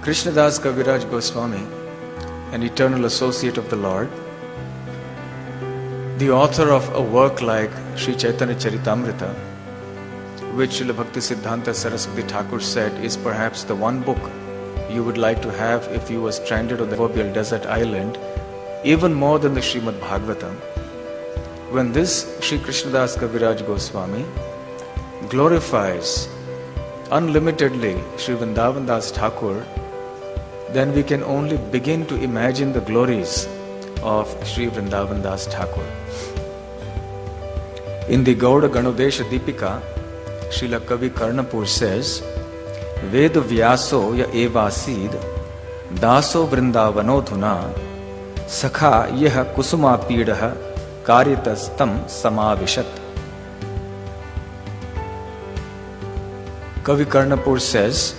Krishnadas Kaviraj Goswami, an eternal associate of the Lord, the author of a work like Sri Chaitanya Charitamrita, which Srila Bhakti Siddhanta Saraswati Thakur said is perhaps the one book you would like to have if you were stranded on the proverbial desert island, even more than the Srimad Bhagavatam. When this Sri Krishnadas Kaviraj Goswami glorifies unlimitedly Sri Vrindavan Das Thakur, then we can only begin to imagine the glories of Sri Vrindavan Das Thakur. In the Gauda Ganodesha Deepika, Srila Kavi Karnapur says, Ved Vyaso ya evasid vrindavanodhuna sakha yah kusuma pidah karyatastam samavishat. Kavi Karnapur says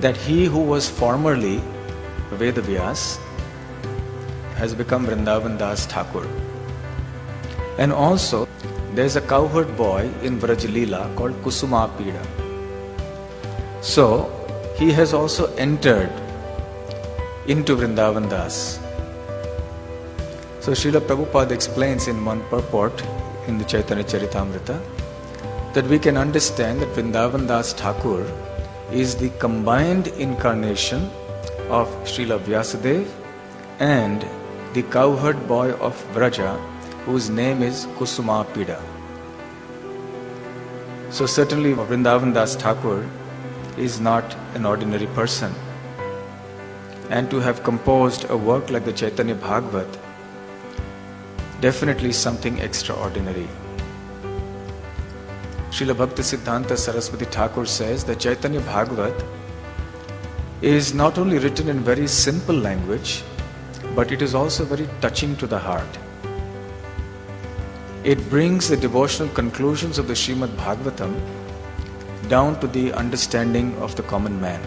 that he who was formerly Vedavyas has become Vrindavan Das Thakur. And also, there's a cowherd boy in Vrajalila called Kusuma Pida. So, he has also entered into Vrindavan Das. So, Srila Prabhupada explains in one purport in the Chaitanya Charitamrita that we can understand that Vrindavan Das Thakur is the combined incarnation of Srila Vyasadev and the cowherd boy of Vraja, whose name is Kusuma Pida. So, certainly, Vrindavan Das Thakur is not an ordinary person. And to have composed a work like the Chaitanya Bhagavat, definitely something extraordinary. Srila Bhakti Siddhanta Saraswati Thakur says that Chaitanya Bhagavat is not only written in very simple language, but it is also very touching to the heart. It brings the devotional conclusions of the Srimad Bhagavatam down to the understanding of the common man.